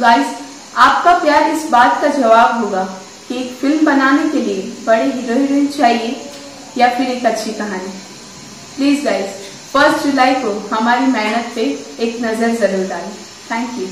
Guys आपका प्यार इस बात का जवाब होगा कि एक फ़िल्म बनाने के लिए बड़े हीरो हीरोइन चाहिए या फिर एक अच्छी कहानी। प्लीज़ गाइस फ़र्स्ट जुलाई को हमारी मेहनत पे एक नज़र ज़रूर डालें। Thank you